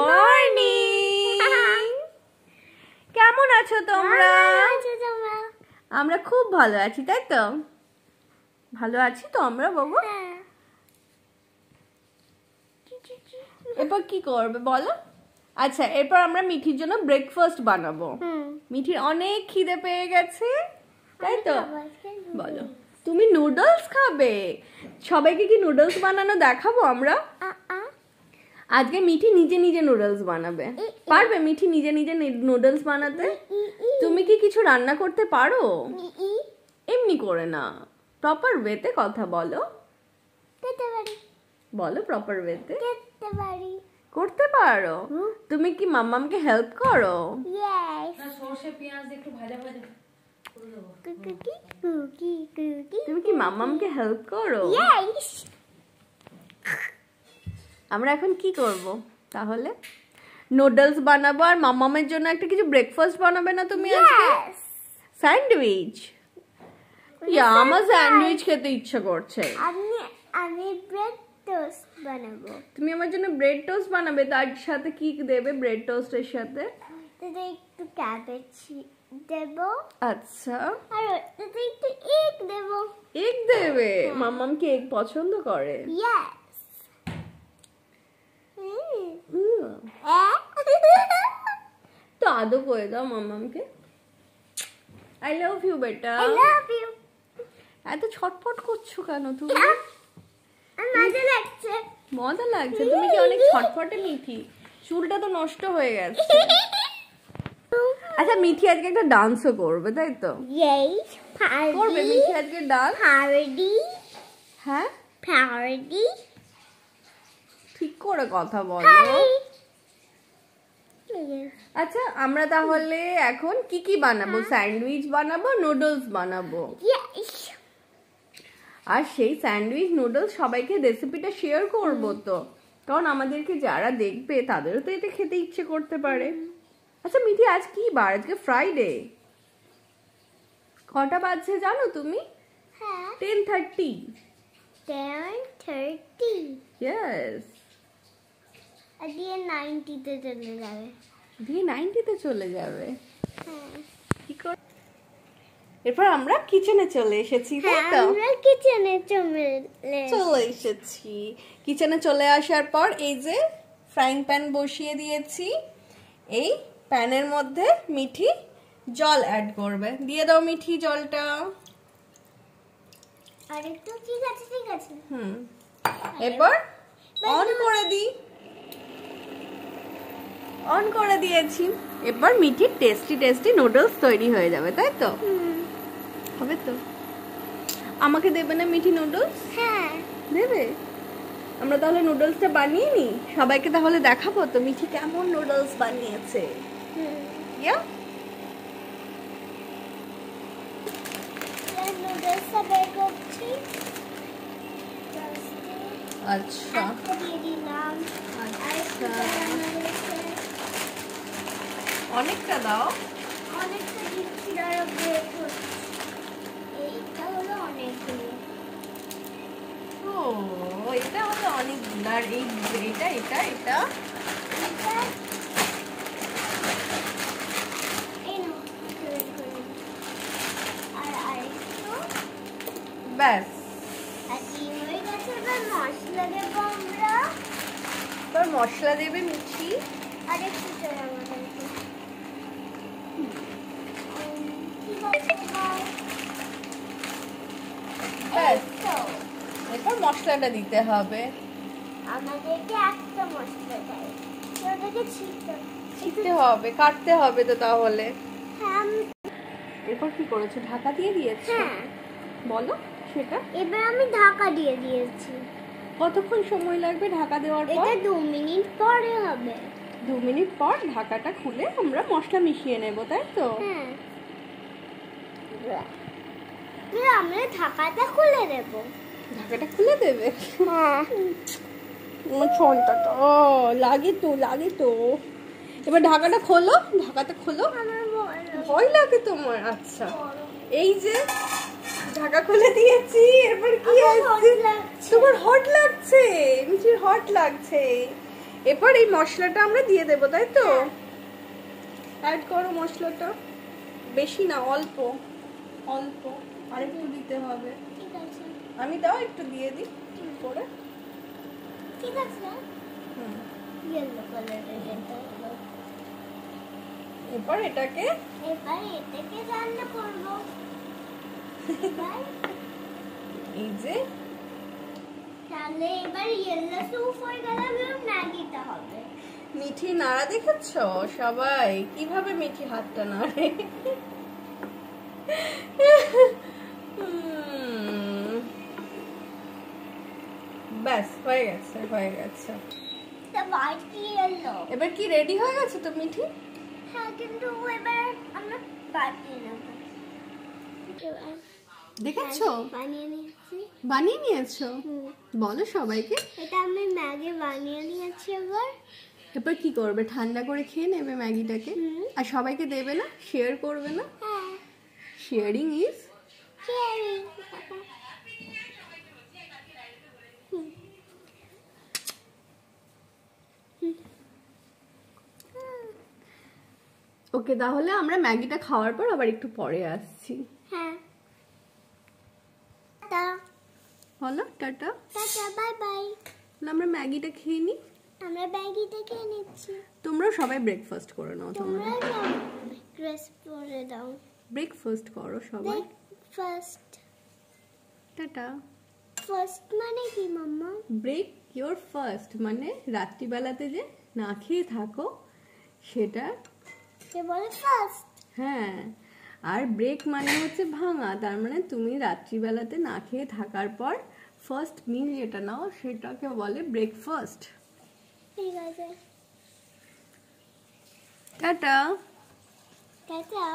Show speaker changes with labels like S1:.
S1: Morning কেমন আছো তোমরা? আমরা খুব ভালো আছি তাই তো? ভালো আছি তো আমরা বাবু? এরপর কি করবে বলো? আচ্ছা এরপর আমরা মিঠির জন্য ব্রেকফাস্ট বানাবো। মিঠির অনেক খিদে পেয়ে গেছে তাই তো? বলো। তুমি নুডলস খাবে? সবাইকে কি নুডলস বানানো দেখাবো আমরা? আজকে মিঠি নিজে নিজে নুডলস বানাবে। পারবে মিঠি নিজে নিজে নুডলস বানাতে? তুমি কি কিছু রান্না করতে পারো? এমনি করে না। প্রপার ওয়েতে কথা বলো। বলো প্রপার ওয়েতে করতে পারো। তুমি কি মাম্মামকে হেল্প করো? তুমি কি মাম্মামকে হেল্প করো? আমরা এখন কি করব? তাহলে নুডলস বানাবো আর মাম্মামের জন্য একটা কিছু ব্রেকফাস্ট বানাবে না তুমি আজকে? স্যান্ডউইচ ইয়া আমার স্যান্ডউইচ খেতে ইচ্ছা করছে।
S2: আমি আমি ব্রেড টোস্ট বানাবো।
S1: তুমি আমার জন্য ব্রেড টোস্ট বানাবে তার সাথে কি দেবে ব্রেড টোস্টের সাথে?
S2: তাতে একটু ক্যাবেজ দেব।
S1: আচ্ছা।
S2: আর তাতে একটু এগ দেব।
S1: এগ দেবে? মাম্মাম কি এগ পছন্দ করে?
S2: ইয়েস।
S1: তো আদৌ করে দাও মাম্মামকে আই লাভ ইউ বেটা।
S2: আই লাভ ইউ
S1: এত ছটফট করছ কেন তুমি?
S2: মজা লাগছে।
S1: মজা লাগছে তুমি কি অনেক ছটফটে মিঠি? চুলটা তো নষ্ট হয়ে গেছে। আচ্ছা মিঠি আজকে একটা ডান্সও করবে তাই তো? করবে মিঠি আজকে ডান্স হ্যাঁ? ঠিক করে কথা বলো। আচ্ছা আমরা তাহলে এখন কি কি বানাবো? স্যান্ডউইচ বানাবো নুডলস বানাবো? আর সেই স্যান্ডউইচ নুডলস সবাইকে রেসিপিটা শেয়ার করব তো। কারণ আমাদেরকে যারা দেখবে তাদেরও তো এটা খেতে ইচ্ছে করতে পারে। আচ্ছা মিঠি আজ কি বার? আজকে ফ্রাইডে কটা বাজছে জানো তুমি?
S2: হ্যাঁ।
S1: Ten thirty
S2: ten thirty
S1: yes
S2: দিয়ে নাইনটিতে চলে যাবে।
S1: দিয়ে নাইনটিতে চলে যাবে?
S2: হ্যাঁ।
S1: কি করে এরপর আমরা কিচেনে চলে এসেছি তাই
S2: হ্যাঁ
S1: তো?
S2: আমরা কিচেনে চলে
S1: চলে এসেছি। কিচেনে চলে আসার পর এই যে ফ্রাইং প্যান বসিয়ে দিয়েছি এই প্যানের মধ্যে মিঠি জল অ্যাড করবে। দিয়ে দাও মিঠি জলটা।
S2: আরেকটু ঠিক আছে ঠিক আছে।
S1: হুম। এরপর অন করে দিই। অন করে দিয়েছি। এবার মিঠির টেস্টি টেস্টি নুডলস তৈরি হয়ে যাবে তাই তো? হবে তো? আমাকে দেবে না মিঠি নুডলস
S2: হ্যাঁ।
S1: দেবে? আমরা তাহলে নুডলসটা বানিয়ে নি? সবাইকে তাহলে দেখাবো তো মিঠি কেমন নুডলস বানিয়েছে। ইয়া আচ্ছা। আচ্ছা। অনেকটা দাও।
S2: অনেকটা দিচ্ছি দ্বারা এইটা হলো অনেকগুলো।
S1: ও এটা হলো অনেক আর এই এটা এটা এটা।
S2: আরেকটু?
S1: ব্যাস।
S2: মশলা দেবো আমরা।
S1: এবার এরপর মশলাটা দিতে হবে।
S2: আমাদেরকে একটা মশলা দেয় ওটাকে ছিটতে
S1: হবে কাটতে হবে তো তাহলে।
S2: হ্যাঁ
S1: এরপর কি করেছ? ঢাকা দিয়ে দিয়েছ?
S2: হ্যাঁ।
S1: বলো সেটা।
S2: এবার আমি ঢাকা দিয়ে দিয়েছি।
S1: কতক্ষণ সময় লাগবে ঢাকা দেওয়ার পর?
S2: এটা দু মিনিট পরে হবে।
S1: দু মিনিট পর ঢাকাটা খুলে আমরা মশলা মিশিয়ে নেব তাই তো?
S2: হ্যাঁ আমরা ঢাকাটা খুলে দেব।
S1: ঢাকাটা খুলে দেবে?
S2: হ্যাঁ।
S1: ছনটাটা ও লাগে তো লাগে তো। এবার ঢাকাটা খোলো ঢাকাটা খোলো।
S2: ভয় লাগে।
S1: তোমার আচ্ছা। এই যে ঢাকা খুলে দিয়েছি এরপর কি। তোমার হট লাগছে মিঠির হট লাগছে। এরপর এই মশলাটা আমরা দিয়ে দেবো তাই তো? অ্যাড করো মশলাটা। বেশি না অল্প। অল্প। আরেকটু দিতে হবে।
S2: ঠিক আছে।
S1: আমি দাও একটু দিয়ে দিই। করে।
S2: ঠিক আছে।
S1: হুম।
S2: ইয়েলো কালারের।
S1: এরপর এটাকে?
S2: এবার এটাকে রান্না করব।
S1: এই যে
S2: তাহলে এবার ইয়েলো স্যুপ হয়ে গেলে ম্যাগিটা হবে।
S1: মিঠি নাড়া দেখেছ? সবাই। কীভাবে মিঠি হাতটা নাড়ে। ব্যাস হয়ে গেছে হয়ে গেছে। এবার কি রেডি হয়ে গেছে তো মিঠি?
S2: হ্যাঁ কিন্তু এবার আমরা নেব।
S1: দেখেছ?
S2: বানিয়ে নিয়েছি
S1: বানিয়ে নিয়েছো? বলো সবাইকে।
S2: এটা আমি ম্যাগি বানিয়ে নিয়েছি এবার।
S1: এরপর কি করবে? ঠান্ডা করে খেয়ে নেবে ম্যাগিটাকে? আর সবাইকে দেবে না? শেয়ার করবে না? শেয়ারিং ইজ
S2: চেরি
S1: ওকে তাহলে আমরা ম্যাগিটা খাওয়ার পর আবার একটু পরে আসছি
S2: হ্যাঁ টাটা
S1: বলো টাটা।
S2: Tata bye bye.
S1: আমরা ম্যাগিটা খেয়ে নিই
S2: আমরা ব্যাগিটা খেয়ে নিচ্ছি।
S1: তোমরা সবাই ব্রেকফাস্ট করে নাও
S2: তোমরা। ড্রেস পরে দাও।
S1: ব্রেকফাস্ট করো সবাই।
S2: First
S1: tata.
S2: ফার্স্ট মানে কি মাম্মা?
S1: ব্রেক ইওর ফার্স্ট মানে রাত্রিবেলাতে যে না খেয়ে থাকো সেটা
S2: কে বলে ফার্স্ট
S1: হ্যাঁ। আর ব্রেক মানে হচ্ছে ভাঙা তার মানে তুমি রাত্রিবেলাতে না খেয়ে থাকার পর ফার্স্ট মিল যেটা নাও সেটাকে বলে ব্রেকফাস্ট
S2: ঠিক আছে।
S1: টাটা।
S2: টাটা।